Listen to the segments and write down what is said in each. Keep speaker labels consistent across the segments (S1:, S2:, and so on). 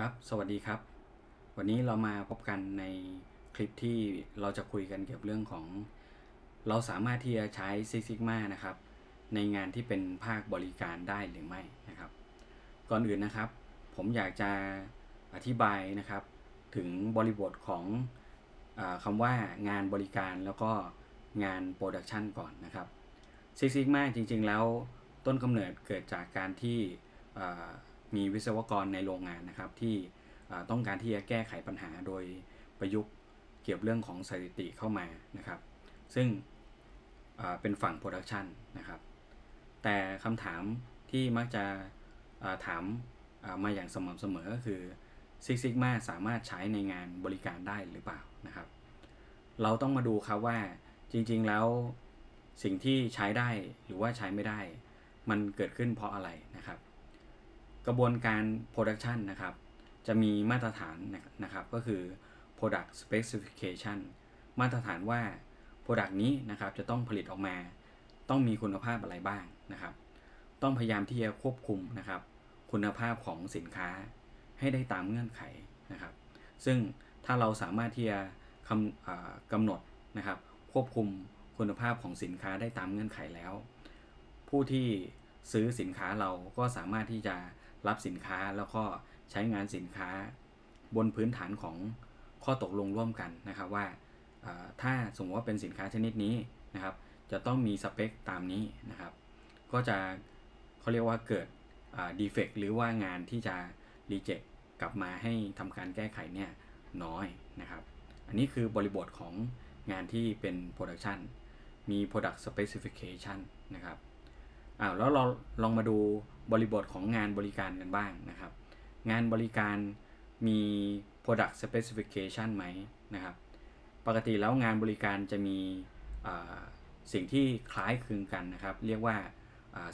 S1: ครับ สวัสดีครับ วันนี้เรามาพบกันในคลิปที่เราจะคุยกันเกี่ยวกับเรื่องของ เราสามารถที่จะใช้ Six Sigma นะครับ ในงานที่เป็นภาคบริการได้หรือไม่นะครับ ก่อนอื่นนะครับ ผมอยากจะอธิบายนะครับ ถึงบริบทของอคำว่างานบริการแล้วก็งานโปรดักชันก่อนนะครับ Six Sigma จริงๆแล้วต้นกำเนิดเกิดจากการที่ มีวิศวกรในโรงงานนะครับที่ต้องการที่จะแก้ไขปัญหาโดยประยุกต์เกี่ยวกับเรื่องของสถิติเข้ามานะครับ ซึ่งเป็นฝั่ง production นะครับ แต่คำถามที่มักจะถามมาอย่างสม่ำเสมอก็คือ Six Sigma สามารถใช้ในงานบริการได้หรือเปล่านะครับ เราต้องมาดูครับว่าจริงๆแล้วสิ่งที่ใช้ได้หรือว่าใช้ไม่ได้ มันเกิดขึ้นเพราะอะไรนะครับ กระบวนการ Production นะครับ จะมีมาตรฐานนะครับก็คือ Product Specification มาตรฐานว่า Product นี้นะครับจะต้องผลิตออกมา ต้องมีคุณภาพอะไรบ้างนะครับ ต้องพยายามที่จะควบคุมนะครับ คุณภาพของสินค้าให้ได้ตามเงื่อนไขนะครับ ซึ่งถ้าเราสามารถที่จะกำหนดนะครับ ควบคุมคุณภาพของสินค้าได้ตามเงื่อนไขแล้ว ผู้ที่ซื้อสินค้าเราก็สามารถที่จะ รับสินค้าแล้วก็ใช้งานสินค้าบนพื้นฐานของข้อตกลงร่วมกันนะครับว่าถ้าสมมติว่าเป็นสินค้าชนิดนี้นะครับ จะต้องมีสเปคตามนี้นะครับ ก็จะเขาเรียกว่าเกิดดีเฟกหรือว่างานที่จะรีเจ็คกลับมาให้ทำการแก้ไขเนี่ยน้อยนะครับ อันนี้คือบริบทของงานที่เป็น Production มี Product Specification นะครับอ้าวแล้วเราลองมาดู บริบทของงานบริการกันบ้างนะครับ งานบริการมี Product Specification ไหมนะครับ ปกติแล้วงานบริการจะมีสิ่งที่คล้ายคลึงกันนะครับ เรียกว่า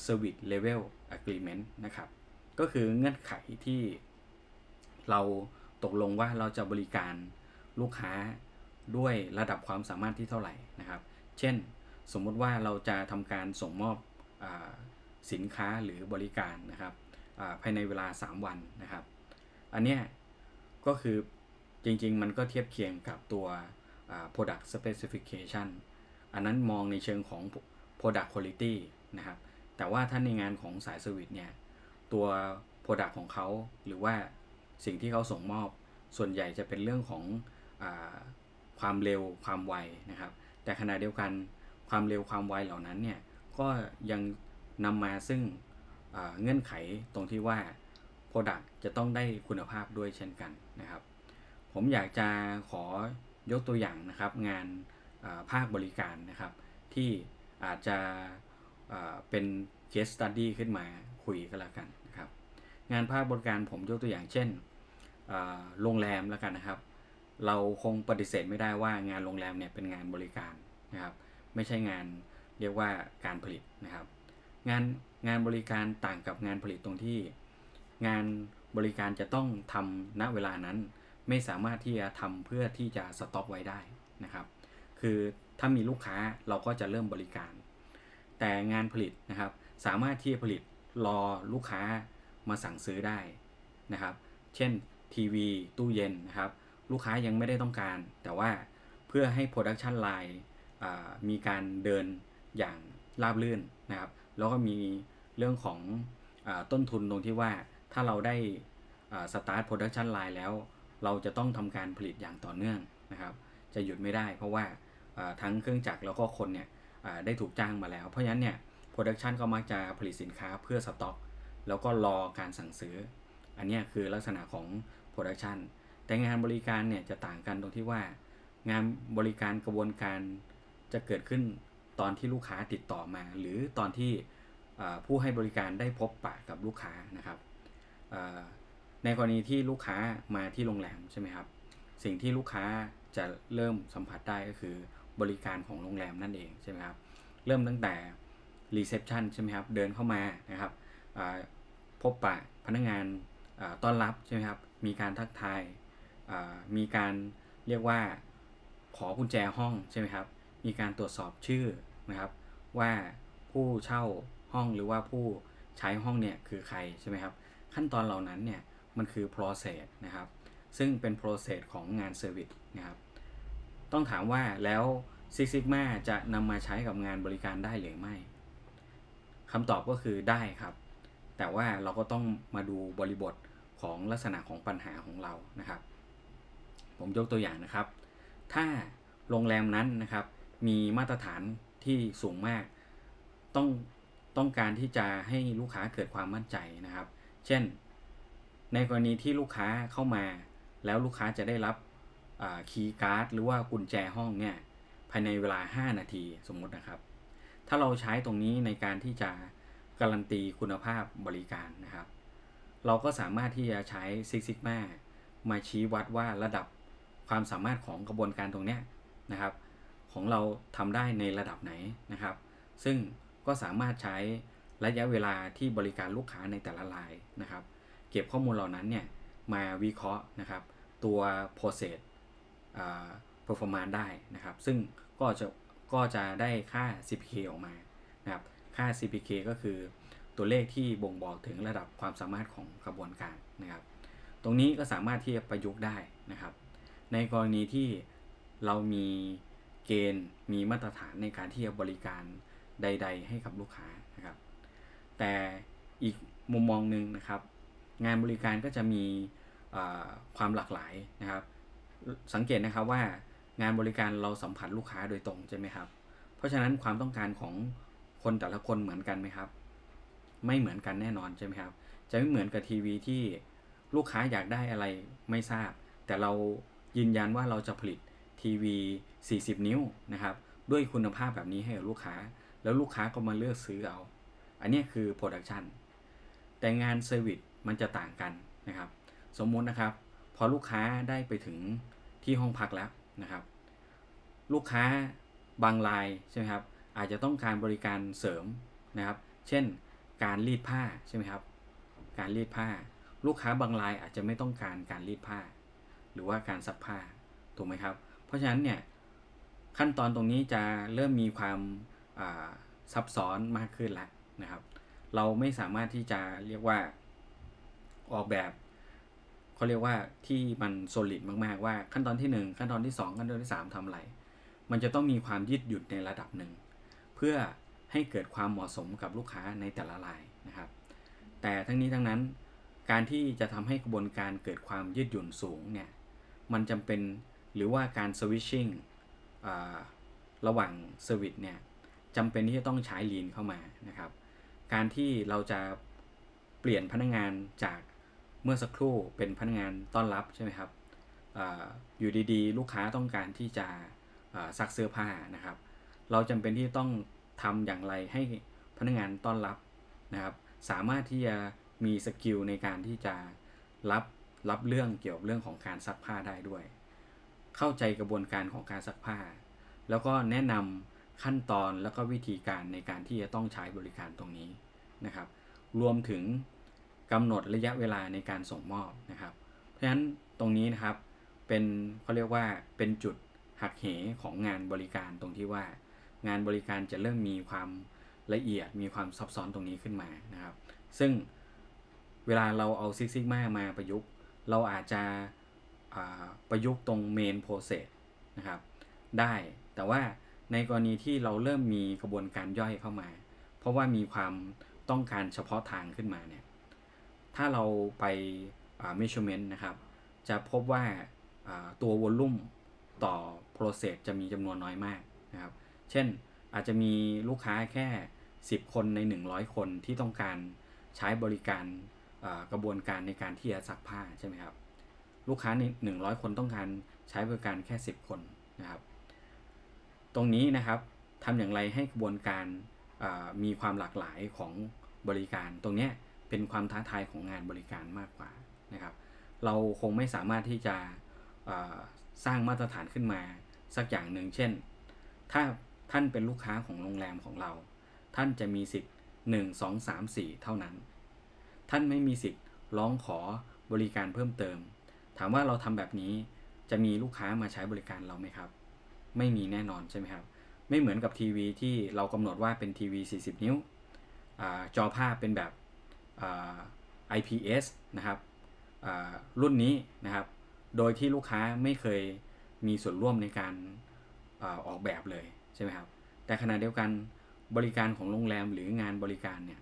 S1: Service Level Agreement นะครับ ก็คือเงื่อนไขที่เราตกลงว่าเราจะบริการลูกค้าด้วยระดับความสามารถที่เท่าไหร่นะครับ เช่น สมมุติว่าเราจะทำการส่งมอบอ สินค้าหรือบริการนะครับภายในเวลา 3 วันนะครับ อันเนี้ยก็คือจริงๆ มันก็เทียบเคียงกับตัว product specification อันนั้นมองในเชิงของ product quality นะครับ แต่ว่าถ้าในงานของสาย service เนี่ย ตัว product ของเขาหรือว่าสิ่งที่เขาส่งมอบ ส่วนใหญ่จะเป็นเรื่องของอความเร็วความไวนะครับ แต่ขณะเดียวกันความเร็วความไวเหล่านั้นเนี่ย ก็ยัง นำมาซึ่งเงื่อนไขตรงที่ว่า Product จะต้องได้คุณภาพด้วยเช่นกันนะครับ ผมอยากจะขอยกตัวอย่างนะครับ งานภาคบริการนะครับ ที่อาจจะเป็น case study ขึ้นมาคุยกันแล้วกันนะครับ งานภาคบริการผมยกตัวอย่างเช่นโรงแรมแล้วกันนะครับ เราคงปฏิเสธไม่ได้ว่างานโรงแรมเนี่ยเป็นงานบริการนะครับ ไม่ใช่งานเรียกว่าการผลิตนะครับ งานงานบริการต่างกับงานผลิตตรงที่ งานบริการจะต้องทำณเวลานั้น ไม่สามารถที่จะทำเพื่อที่จะสต็อกไว้ได้นะครับ คือถ้ามีลูกค้าเราก็จะเริ่มบริการ แต่งานผลิตนะครับ สามารถที่จะผลิตรอลูกค้ามาสั่งซื้อได้นะครับ เช่นทีวีตู้เย็นนะครับ ลูกค้ายังไม่ได้ต้องการ แต่ว่าเพื่อให้ Production Line อ่ามีการเดินอย่างราบรื่นนะครับ แล้วก็มีเรื่องของอต้นทุนตรงที่ว่าถ้าเราได้ start production line แล้ว เราจะต้องทำการผลิตอย่างต่อเนื่องนะครับ จะหยุดไม่ได้เพราะว่าทั้งเครื่องจักรแล้วก็คนเนี่ยได้ถูกจ้างมาแล้ว เพราะฉะนั้นเนี่ย production ก็มักจะผลิตสินค้าเพื่อสต็อก แล้วก็รอการสั่งซื้อ อันนี้คือลักษณะของ production แต่งานบริการเนี่ยจะต่างกันตรงที่ว่า งานบริการกระบวนการจะเกิดขึ้นตอนที่ลูกค้าติดต่อมา หรือตอนที่ ผู้ให้บริการได้พบปะกับลูกค้านะครับในกรณีที่ลูกค้ามาที่โรงแรมใช่ไหมครับสิ่งที่ลูกค้าจะเริ่มสัมผัสได้ก็คือบริการของโรงแรมนั่นเองใช่ไหมครับเริ่มตั้งแต่ reception ใช่ไหมครับเดินเข้ามานะครับพบปะพนักงานต้อนรับใช่ไหมครับมีการทักทายมีการเรียกว่าขอกุญแจห้องใช่ไหมครับมีการตรวจสอบชื่อนะครับว่าผู้เช่า ห้องหรือว่าผู้ใช้ห้องเนี่ยคือใครใช่ไหมครับ ขั้นตอนเหล่านั้นเนี่ยมันคือ process นะครับ ซึ่งเป็น process ของงาน service นะครับ ต้องถามว่าแล้ว Six Sigma จะนำมาใช้กับงานบริการได้หรือไม่คำตอบก็คือได้ครับ แต่ว่าเราก็ต้องมาดูบริบทของลักษณะของปัญหาของเรานะครับ ผมยกตัวอย่างนะครับ ถ้าโรงแรมนั้นนะครับ มีมาตรฐานที่สูงมาก ต้อง ต้องการที่จะให้ลูกค้าเกิดความมั่นใจนะครับ เช่น ในกรณีที่ลูกค้าเข้ามา แล้วลูกค้าจะได้รับคีย์การ์ดหรือว่ากุญแจห้องเนี่ยภายในเวลา 5 นาทีสมมตินะครับ ถ้าเราใช้ตรงนี้ในการที่จะการันตีคุณภาพบริการนะครับ เราก็สามารถที่จะใช้ Six Sigma มาชี้วัดว่าระดับความสามารถของกระบวนการตรงเนี้ยนะครับ ของเราทำได้ในระดับไหนนะครับ ซึ่ง ก็สามารถใช้ระยะเวลาที่บริการลูกค้าในแต่ละรายนะครับ เก็บข้อมูลเหล่านั้นเนี่ยมาวิเคราะห์นะครับ ตัว process performance ได้นะครับ ซึ่งก็จะก็จะได้ค่า CPK ออกมานะครับ ค่า CPK ก็คือตัวเลขที่บ่งบอกถึงระดับความสามารถของกระบวนการนะครับ ตรงนี้ก็สามารถที่จะประยุกต์ได้นะครับ ในกรณีที่เรามีเกณฑ์มีมาตรฐานในการที่จะบริการ ใด ๆ ให้กับลูกค้านะครับ แต่อีกมุมมองหนึ่งนะครับ งานบริการก็จะมีความหลากหลายนะครับ สังเกตนะครับว่างานบริการเราสัมผัสลูกค้าโดยตรงใช่ไหมครับ เพราะฉะนั้นความต้องการของคนแต่ละคนเหมือนกันไหมครับ ไม่เหมือนกันแน่นอนใช่ไหมครับ จะไม่เหมือนกับทีวีที่ลูกค้าอยากได้อะไรไม่ทราบ แต่เรายืนยันว่าเราจะผลิตทีวี 40 นิ้วนะครับ ด้วยคุณภาพแบบนี้ให้กับลูกค้า แล้วลูกค้าก็มาเลือกซื้อเอา อันนี้คือ production แต่งาน service มันจะต่างกันนะครับ สมมุตินะครับ พอลูกค้าได้ไปถึงที่ห้องพักแล้วนะครับ ลูกค้าบางรายใช่ไหมครับ อาจจะต้องการบริการเสริมนะครับ เช่น การรีดผ้าใช่ไหมครับ การรีดผ้า ลูกค้าบางรายอาจจะไม่ต้องการการรีดผ้า หรือว่าการซักผ้าถูกไหมครับ เพราะฉะนั้นเนี่ยขั้นตอนตรงนี้จะเริ่มมีความ ซับซ้อนมากขึ้นแล้วนะครับ เราไม่สามารถที่จะเรียกว่าออกแบบเขาเรียกว่าที่มันโซลิดมากๆว่าขั้นตอนที่ 1 ขั้นตอนที่ 2 ขั้นตอนที่ 3ทำอะไร มันจะต้องมีความยืดหยุ่นในระดับหนึ่ง เพื่อให้เกิดความเหมาะสมกับลูกค้าในแต่ละรายนะครับ แต่ทั้งนี้ทั้งนั้น การที่จะทำให้กระบวนการเกิดความยืดหยุ่นสูงเนี่ยมันจำเป็นหรือว่าการ switching ระหว่าง service เนี่ย จำเป็นที่จะต้องใช้ lean เข้ามานะครับ การที่เราจะเปลี่ยนพนักงานจากเมื่อสักครู่เป็นพนักงานต้อนรับใช่ไหมครับออยู่ดีๆ ลูกค้าต้องการที่จะซักเสื้อผ้านะครับ เราจำเป็นที่ต้องทำอย่างไรให้พนักงานต้อนรับนะครับ สามารถที่จะมีสกิลในการที่จะรับรับเรื่องเกี่ยวกับเรื่องของการซักผ้าได้ด้วย เข้าใจกระบวนการของการซักผ้า แล้วก็แนะนำ ขั้นตอนแล้วก็วิธีการในการที่จะต้องใช้บริการตรงนี้นะครับ รวมถึงกำหนดระยะเวลาในการส่งมอบนะครับ เพราะฉะนั้นตรงนี้นะครับเป็นเขาเรียกว่าเป็นจุดหักเหของงานบริการตรงที่ว่า งานบริการจะเริ่มมีความละเอียดมีความซับซ้อนตรงนี้ขึ้นมานะครับ ซึ่งเวลาเราเอา Six Sigma มาประยุกต์ เราอาจจะประยุกต์ตรง main process นะครับ ได้แต่ว่า ในกรณีที่เราเริ่มมีกระบวนการย่อยเข้ามา เพราะว่ามีความต้องการเฉพาะทางขึ้นมาเนี่ยถ้าเราไป measurement นะครับ จะพบว่าตัว volume ต่อ process จะมีจำนวนน้อยมากนะครับ เช่นอาจจะมีลูกค้าแค่ 10 คนใน 100 คนที่ต้องการใช้บริการกระบวนการในการที่จะซักผ้าใช่ไหมครับ ลูกค้าใน100 คนต้องการใช้บริการแค่ 10 คนนะครับ ตรงนี้นะครับทำอย่างไรให้กระบวนการมีความหลากหลายของบริการ ตรงนี้เป็นความท้าทายของงานบริการมากกว่านะครับ เราคงไม่สามารถที่จะสร้างมาตรฐานขึ้นมาสักอย่างหนึ่งเช่น ถ้าท่านเป็นลูกค้าของโรงแรมของเรา ท่านจะมีสิทธิ์ 1 2 3 4 เท่านั้น ท่านไม่มีสิทธิ์ร้องขอบริการเพิ่มเติม ถามว่าเราทำแบบนี้จะมีลูกค้ามาใช้บริการเราไหมครับ ไม่มีแน่นอนใช่ไหมครับ ไม่เหมือนกับทีวีที่เรากำหนดว่าเป็นทีวี 40 นิ้วอจอภาพเป็นแบบ IPS นะครับอ่ารุ่นนี้นะครับ โดยที่ลูกค้าไม่เคยมีส่วนร่วมในการอาออกแบบเลยใช่ไหมครับ แต่ขณะเดียวกันบริการของโรงแรมหรืองานบริการเนี่ย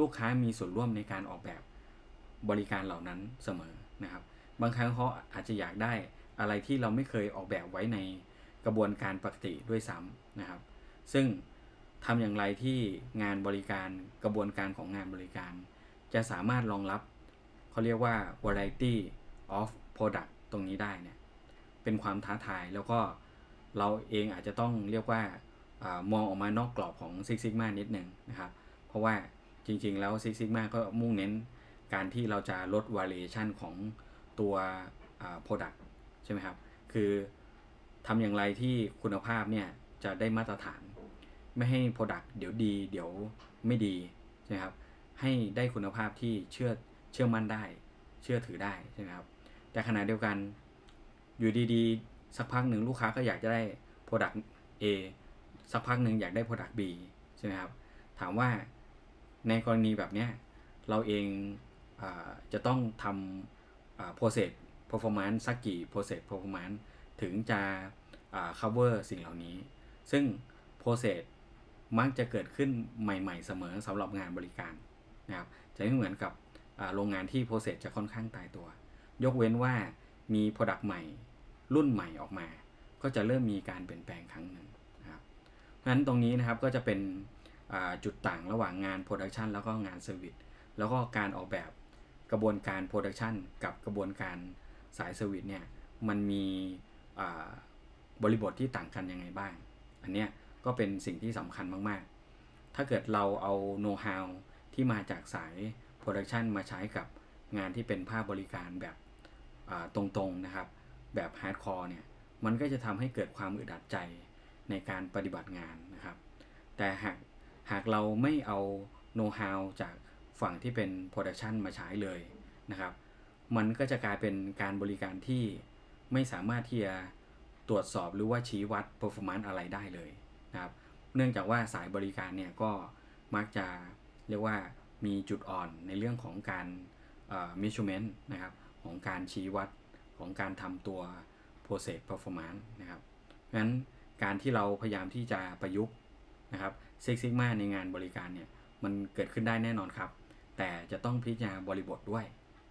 S1: ลูกค้ามีส่วนร่วมในการออกแบบบริการเหล่านั้นเสมอนะครับ บางครั้งเขาอาจจะอยากได้อะไรที่เราไม่เคยออกแบบไว้ใน กระบวนการปกติด้วยซ้ำนะครับ ซึ่งทำอย่างไรที่งานบริการกระบวนการของงานบริการ จะสามารถรองรับเขาเรียกว่า variety of product ตรงนี้ได้เนี่ยเป็นความท้าทายแล้วก็เราเองอาจจะต้องเรียกว่าอามองออกมานอกกรอบของ Six Sigma นิดหนึ่งนะครับ เพราะว่าจริงๆแล้ว Six Sigma ก็มุ่งเน้นการที่เราจะลด variation ของตัว product ใช่ไหมครับ คือ ทำอย่างไรที่คุณภาพเนี่ยจะได้มาตรฐาน ไม่ให้ Product เดี๋ยวดี เดี๋ยวไม่ดีใช่ไหมครับให้ได้คุณภาพที่เชื่อเชื่อมั่นได้ เชื่อถือได้ใช่ไหมครับแต่ขณะเดียวกันอยู่ดีๆ สักพักหนึ่งลูกค้าก็อยากจะได้ Product A สักพักหนึ่งอยากได้ Product B ใช่ไหมครับถามว่าในกรณีแบบเนี้ยเราเองอจะต้องทำ process performance สักกี่ process performance ถึงจะ cover สิ่งเหล่านี้ ซึ่ง process มักจะเกิดขึ้นใหม่ๆ เสมอสำหรับงานบริการนะครับจะไม่เหมือนกับโรงงานที่ process จะค่อนข้างตายตัว ยกเว้นว่ามี product ใหม่ รุ่นใหม่ออกมา ก็จะเริ่มมีการเปลี่ยนแปลงครั้งหนึ่งนะครับเพราะฉะนั้นตรงนี้นะครับก็จะเป็นจุดต่างระหว่างงาน Production แล้วก็งาน Service แล้วก็การออกแบบกระบวนการ Production กับกระบวนการสาย Service เนี่ยมันมี บริบทที่ต่างกันยังไงบ้าง อันเนี้ยก็เป็นสิ่งที่สำคัญมากๆ ถ้าเกิดเราเอาโน้ตฮาวที่มาจากสาย Production มาใช้กับงานที่เป็นภาคบริการแบบตรงๆนะครับ แบบ hardcore เนี่ย มันก็จะทำให้เกิดความอึดอัดใจในการปฏิบัติงานนะครับ แต่หากหากเราไม่เอาโน้ตฮาวจากฝั่งที่เป็นโปรดักชันมาใช้เลยนะครับ มันก็จะกลายเป็นการบริการที่ ไม่สามารถที่จะตรวจสอบหรือว่าชี้วัด performance อะไรได้เลยนะครับเนื่องจากว่าสายบริการเนี่ยก็มักจะเรียกว่ามีจุดอ่อนในเรื่องของการ measurement นะครับของการชี้วัดของการทำตัว process performance นะครับเพราะฉะนั้นการที่เราพยายามที่จะประยุกต์นะครับ Six Sigma ในงานบริการเนี่ยมันเกิดขึ้นได้แน่นอนครับ แต่จะต้องพิจารณาบริบทด้วย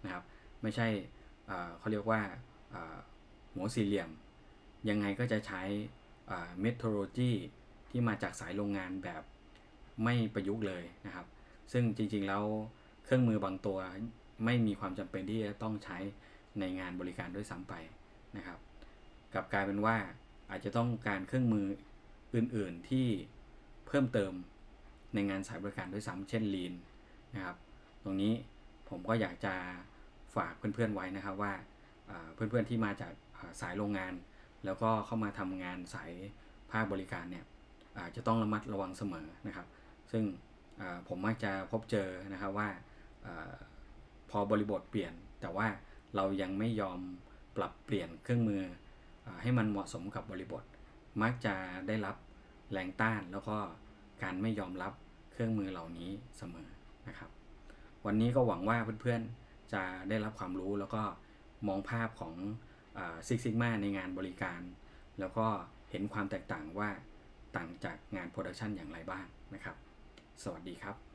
S1: นะครับ ไม่ใช่เขาเรียกว่า หัวสี่เหลี่ยม ยังไงก็จะใช้เมท o โลจีที่มาจากสายโรงงานแบบไม่ประยุกต์เลยนะครับ ซึ่งจริงๆแล้วเครื่องมือบางตัวไม่มีความจำเป็นที่จะต้องใช้ในงานบริการด้วยซ้ำไปนะครับกลับกลายเป็นว่าอาจจะต้องการเครื่องมืออื่นๆที่เพิ่มเติมในงานสายบริการด้วยซ้ำเช่น Lean นะครับ ตรงนี้ผมก็อยากจะฝากเพื่อนๆไว้นะครับว่าเพื่อนๆที่มาจาก สายโรงงาน แล้วก็เข้ามาทำงานสายภาคบริการเนี่ยจะต้องระมัดระวังเสมอนะครับ ซึ่งผมมักจะพบเจอนะครับว่าอพอบริบทเปลี่ยน แต่ว่าเรายังไม่ยอมปรับเปลี่ยนเครื่องมืออให้มันเหมาะสมกับบริบท มักจะได้รับแรงต้านแล้วก็การไม่ยอมรับเครื่องมือเหล่านี้เสมอนะครับ วันนี้ก็หวังว่าเพื่อนๆจะได้รับความรู้แล้วก็มองภาพของ Six Sigma ในงานบริการ แล้วก็เห็นความแตกต่างว่าต่างจากงาน production อย่างไรบ้างนะครับ สวัสดีครับ